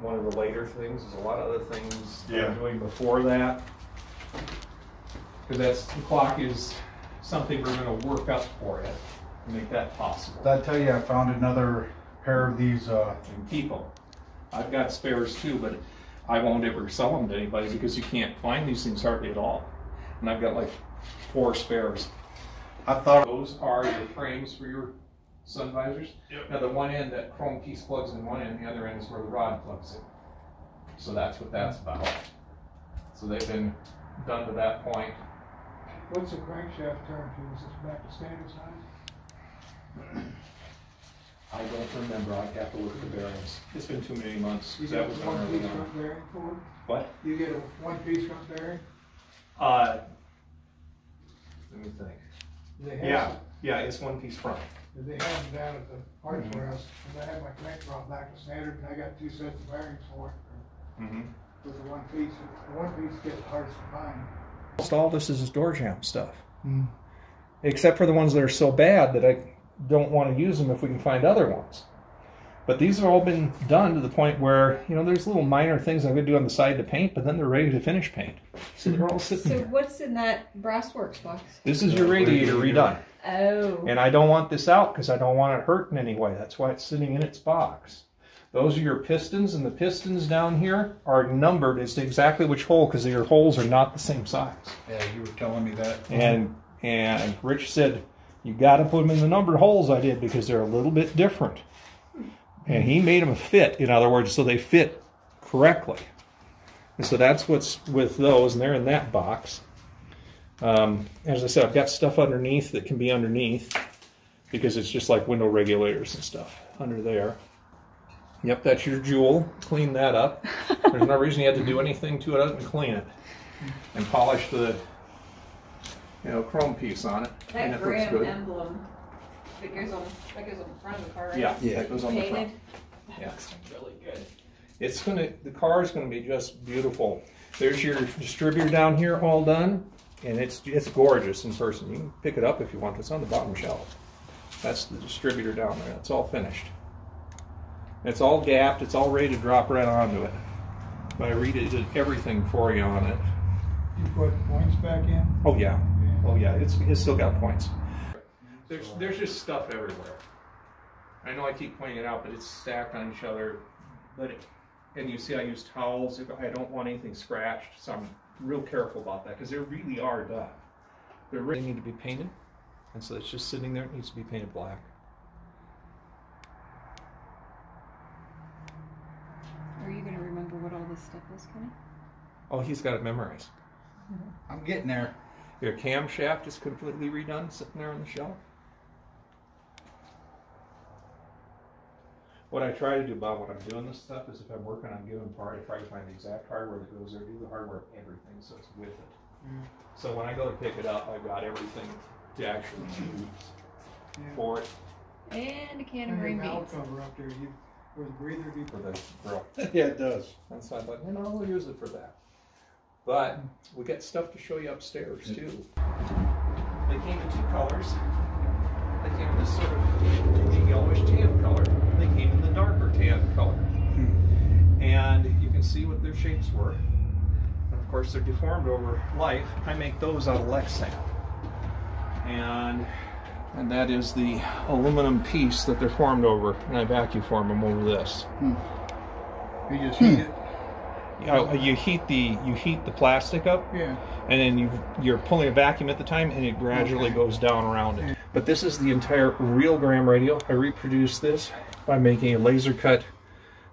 one of the later things. There's a lot of other things that Yeah. I'm doing before that. Because that's the clock is something we're going to work up for it to make that possible I tell you I found another pair of these? Uh, and people. I've got spares too, but I won't ever sell them to anybody because you can't find these things hardly at all. And I've got like four spares. I thought Those are your frames for your sun visors. Yep. Now the one end, that chrome piece plugs in one end, the other end is where the rod plugs in. So that's what that's about. So they've been done to that point. What's the crankshaft turn to? Is this back to standard size? I don't remember, I'd have to look at the bearings. It's been too many months. You get that was one piece on. front bearing for it? What? You get a one piece front bearing? Uh, let me think. Yeah, some- yeah, it's one piece front. They have them down at the parts warehouse, and I had my crank brought back to standard, and I got two sets of bearings for it, Mm-hmm. with the one piece, the one piece gets hardest to find. Almost all this is door jam stuff. Hmm. Except for the ones that are so bad that I don't want to use them if we can find other ones. But these have all been done to the point where, you know, there's little minor things I'm going to do on the side to paint, but then they're ready to finish paint. So they're all sitting So here. what's in that Brassworks box? This is your radiator redone. Oh. And I don't want this out because I don't want it hurt in any way. That's why it's sitting in its box. Those are your pistons, and the pistons down here are numbered as to exactly which hole because your holes are not the same size. yeah, you were telling me that. And and Rich said, "You got to put them in the numbered holes." I did because they're a little bit different, and he made them fit. In other words, so they fit correctly. And so that's what's with those, and they're in that box. Um, as I said, I've got stuff underneath that can be underneath because it's just like window regulators and stuff under there. Yep, that's your jewel. Clean that up. There's no reason you had to do anything to it other than clean it and polish the you know, chrome piece on it. and That it looks good. emblem that goes on that goes on the front of the car, right? Yeah, Yeah. that goes on the front. That Yeah. looks really good. It's gonna, the car is gonna be just beautiful. There's your distributor down here, all done, and it's it's gorgeous in person. You can pick it up if you want. It's on the bottom shelf. That's the distributor down there. It's all finished. It's all gapped. It's all ready to drop right onto it. But I redid everything for you on it. You put points back in? Oh yeah, oh yeah. It's it's still got points. There's there's just stuff everywhere. I know I keep pointing it out, but it's stacked on each other. But it, and you see, I use towels. I don't want anything scratched, so I'm real careful about that because they really are done. They're they need to be painted, and so it's just sitting there. It needs to be painted black. Are you going to remember what all this stuff is, Kenny? Oh, he's got it memorized. Mm -hmm. I'm getting there. Your camshaft is completely redone, sitting there on the shelf. What I try to do, Bob, when I'm doing this stuff, is if I'm working on a given part, I try to find the exact hardware that goes there, do the hardware of everything, so it's with it. Mm. So when I go to pick it up, I've got everything to actually use for it, And a can of And green your valve beans. cover up there, you, where the breather be. for the grill. *laughs* yeah, it does. And so I thought, you know, we'll use it for that. But mm. we got stuff to show you upstairs too. They came in two colors. They came in this sort of yellowish tan color. They came in the darker tan color. Hmm. And you can see what their shapes were. And of course, they're deformed over life. I make those out of Lexan. And and that is the aluminum piece that they're formed over, and I vacuum form them over this. Hmm. You just hmm. heat it. Uh, you heat the you heat the plastic up, Yeah. and then you you're pulling a vacuum at the time, and it gradually goes down around it. But this is the entire real Graham radio. I reproduced this by making a laser cut.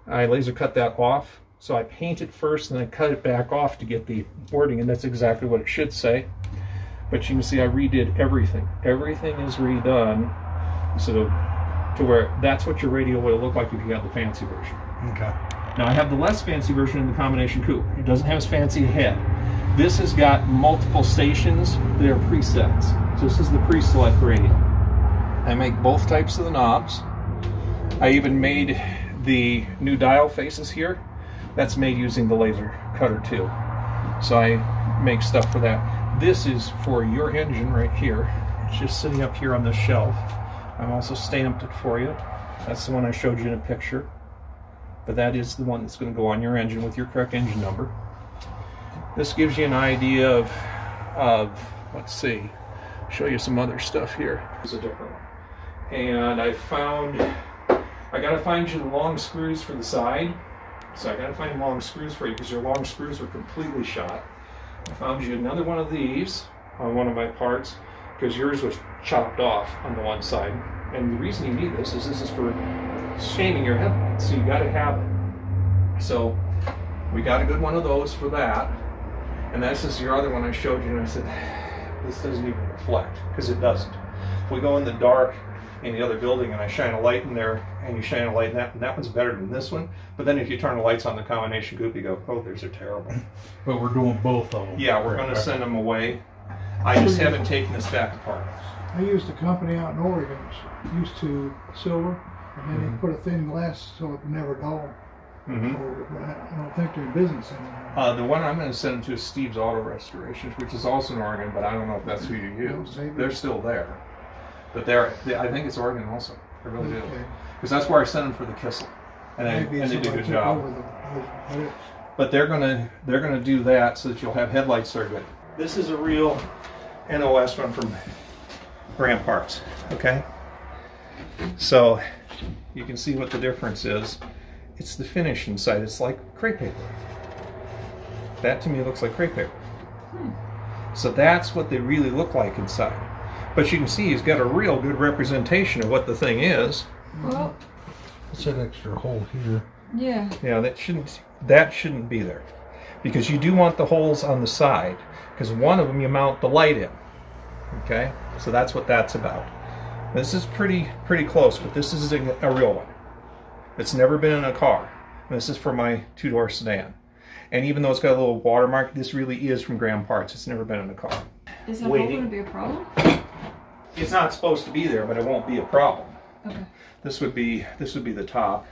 I laser cut that off, so I paint it first, and then cut it back off to get the wording, and that's exactly what it should say. But you can see I redid everything. Everything is redone, so to where that's what your radio would look like if you got the fancy version. Okay. Now I have the less fancy version in the combination coupe. It doesn't have as fancy a head. This has got multiple stations that are presets. So this is the pre-select radio. I make both types of the knobs. I even made the new dial faces here. That's made using the laser cutter too. So I make stuff for that. This is for your engine right here. It's just sitting up here on this shelf. I've also stamped it for you. That's the one I showed you in a picture but that is the one that's going to go on your engine with your correct engine number. This gives you an idea of, of let's see, show you some other stuff here. It's a different one. And I found, I got to find you the long screws for the side. So I got to find long screws for you because your long screws are completely shot. I found you another one of these on one of my parts because yours was chopped off on the one side. And the reason you need this is this is for shaming your headlights, so you got to have it. So we got a good one of those for that. And this is your other one I showed you, and I said, this doesn't even reflect, because it doesn't. If we go in the dark in the other building and I shine a light in there, and you shine a light in that, and that one's better than this one. But then if you turn the lights on the combination coupe, you go, oh, these are terrible. *laughs* But we're doing both of them. Yeah, we're going to send them away. I just haven't taken this back apart. I used a company out in Oregon, used to silver, and then they put a thin glass so it would never dull. Mhm. Or- but I I don't think they're in business anymore. Uh, the one I'm going to send to is Steve's Auto Restorations, which is also in Oregon, but I don't know if that's who you use. maybe. They're still there, but they're they, I think it's Oregon also. I really do, because that's where I sent them for the Kissel, and they, Maybe and they did a good job. the- but they're gonna they're gonna do that so that you'll have headlights that are good. This is a real NOS one from Graham Parts. Okay, so you can see what the difference is. It's the finish inside. It's like crepe paper. That to me looks like crepe paper. Hmm. So that's what they really look like inside. But you can see he's got a real good representation of what the thing is. Well, It's that extra hole here. yeah. Yeah, that shouldn't that shouldn't be there, because you do want the holes on the side, because one of them you mount the light in. Okay, so that's what that's about. This is pretty pretty close, but this is a, a real one. It's never been in a car. This is for my two door sedan, and even though it's got a little watermark, this really is from Graham Parts. It's never been in a car. Is that going to be a problem? *coughs* It's not supposed to be there, but it won't be a problem. Okay. This would be this would be the top.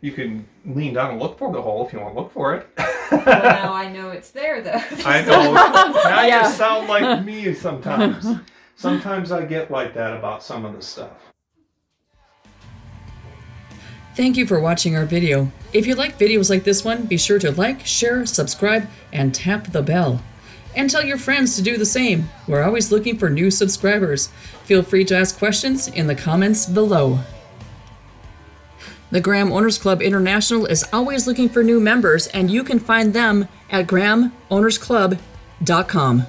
You can lean down and look for the hole if you want to look for it. well, now I know it's there, though. *laughs* I know. Now Yeah. you sound like *laughs* me sometimes. Sometimes I get like that about some of the stuff. Thank you for watching our video. If you like videos like this one, be sure to like, share, subscribe, and tap the bell. And tell your friends to do the same. We're always looking for new subscribers. Feel free to ask questions in the comments below. The Graham Owners Club International is always looking for new members, and you can find them at grahamownersclub.com.